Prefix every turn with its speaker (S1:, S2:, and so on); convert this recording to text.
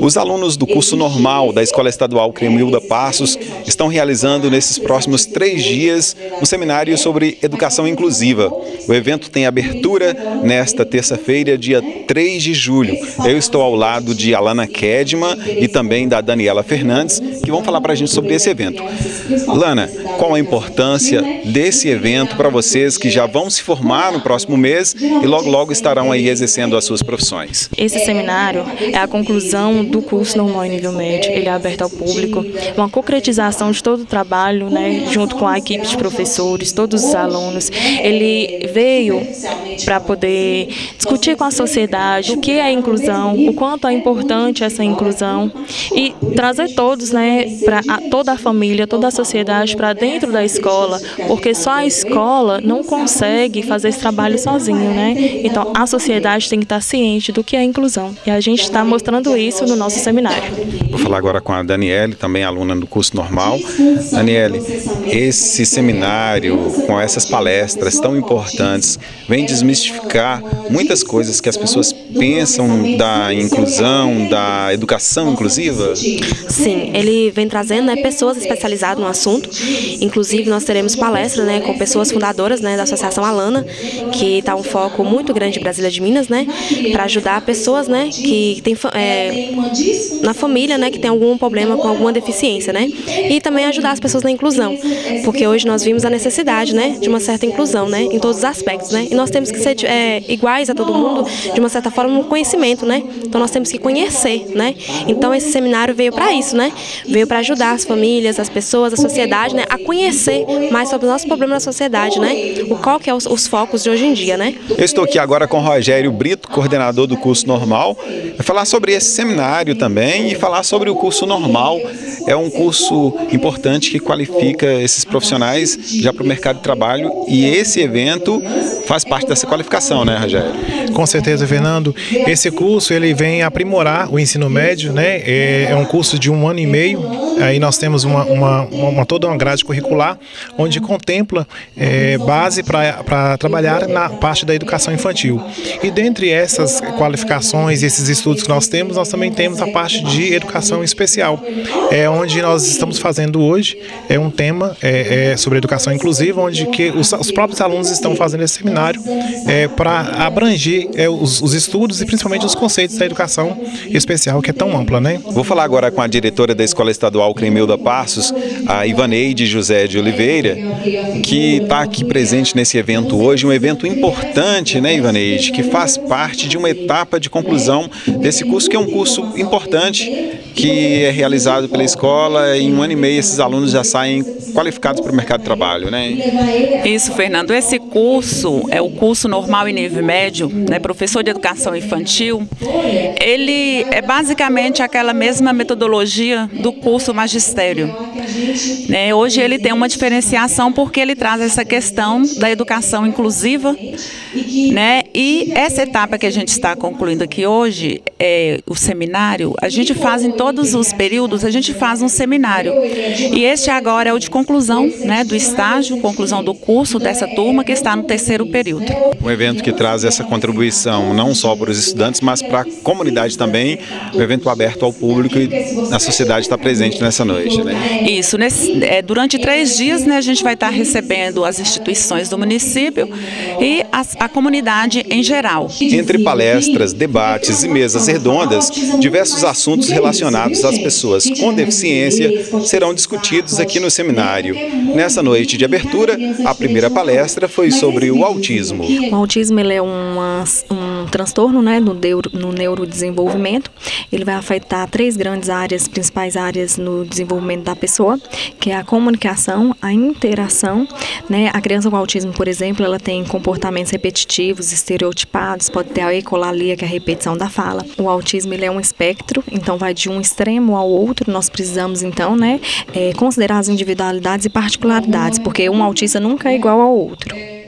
S1: Os alunos do curso normal da Escola Estadual Cremilda Passos estão realizando nesses próximos três dias um seminário sobre educação inclusiva. O evento tem abertura nesta terça-feira, dia 3 de julho. Eu estou ao lado de Alana Kedman e também da Daniela Fernandes, que vão falar para a gente sobre esse evento. Lana, qual a importância desse evento para vocês que já vão se formar no próximo mês e logo logo estarão aí exercendo as suas profissões?
S2: Esse seminário é a conclusão do curso normal em nível médio, ele é aberto ao público, uma concretização de todo o trabalho, né, junto com a equipe de professores, todos os alunos. Ele veio para poder discutir com a sociedade o que é inclusão, o quanto é importante essa inclusão e trazer todos, né, para toda a família, toda a sociedade para dentro da escola, porque só a escola não consegue fazer esse trabalho sozinho, né? Então a sociedade tem que estar ciente do que é inclusão e a gente está mostrando isso no nosso seminário.
S1: Vou falar agora com a Daniele, também aluna do curso normal. Daniele, esse seminário com essas palestras tão importantes vem desmistificar muitas coisas que as pessoas pensam da inclusão, da educação inclusiva?
S3: Sim, ele vem trazendo né, pessoas especializadas no assunto. Inclusive, nós teremos palestras né, com pessoas fundadoras né, da Associação Alana, que está um foco muito grande em Brasília de Minas, né, para ajudar pessoas né, que têm é, na família né, que tem algum problema com alguma deficiência. Né, e também ajudar as pessoas na inclusão, porque hoje nós vimos a necessidade né, de uma certa inclusão né, em todos os aspectos. Né, e nós temos que ser é, iguais a todo mundo, de uma certa forma, no conhecimento. Né, então nós temos que conhecer. Né, então esse seminário veio para isso, né, veio para ajudar as famílias, as pessoas, a sociedade né, a conhecer mais sobre os nossos problemas na sociedade, né, o qual que é os, os focos de hoje em dia. Né.
S1: Eu estou aqui agora com Rogério Brito, coordenador do curso normal, vai falar sobre esse seminário também e falar sobre o curso normal. É um curso importante que qualifica esses profissionais já para o mercado de trabalho e esse evento faz parte dessa qualificação, né, Rogério?
S4: Com certeza, Fernando. Esse curso ele vem aprimorar o ensino médio, né? É, é um curso de um ano e meio. Aí nós temos uma, uma, uma toda uma grade curricular onde contempla é, base para trabalhar na parte da educação infantil. E dentre essas qualificações, esses estudos que nós temos, nós também temos a parte de educação especial, é onde nós estamos fazendo hoje é um tema é, é sobre educação inclusiva, onde que os, os, próprios alunos estão fazendo esse seminário é, para abranger é, os, os, estudos e principalmente os conceitos da educação especial que é tão ampla, né?
S1: Vou falar agora com a diretora da Escola Estadual Cremilda Passos, a Ivaneide José de Oliveira, que está aqui presente nesse evento hoje, um evento importante, né, Ivaneide, que faz parte de uma etapa de conclusão desse curso, que é um curso importante, que é realizado pela escola. Em um ano e meio, esses alunos já saem qualificados para o mercado de trabalho, né?
S5: Isso, Fernando. Esse curso é o curso normal e nível médio, né, professor de educação infantil. Ele é basicamente aquela mesma metodologia do curso magistério. Né? Hoje ele tem uma diferenciação porque ele traz essa questão da educação inclusiva, né? E essa etapa que a gente está concluindo aqui hoje, é, o seminário, a gente faz em todos os períodos, a gente faz um seminário. E este agora é o de conclusão, né, do estágio, conclusão do curso dessa turma que está no terceiro período.
S1: Um evento que traz essa contribuição não só para os estudantes, mas para a comunidade também, um evento aberto ao público e a sociedade está presente nessa noite, né?
S5: Isso, nesse, é, durante três dias, né, a gente vai estar recebendo as instituições do município e a, a comunidade em geral.
S1: Entre palestras, debates e mesas redondas, diversos assuntos relacionados às pessoas com deficiência serão discutidos aqui no seminário. Nessa noite de abertura, a primeira palestra foi sobre o autismo.
S2: O autismo ele é uma, um transtorno né, no, neuro, no neurodesenvolvimento. Ele vai afetar três grandes áreas, principais áreas no desenvolvimento da pessoa, que é a comunicação, a interação. Né? A criança com autismo, por exemplo, ela tem comportamentos repetitivos, estereotipados, pode ter a ecolalia, que é a repetição da fala. O autismo ele é um espectro, então vai de um extremo ao outro. Nós precisamos, então, né, é, considerar as individualidades e particularidades, porque um autista nunca é igual ao outro.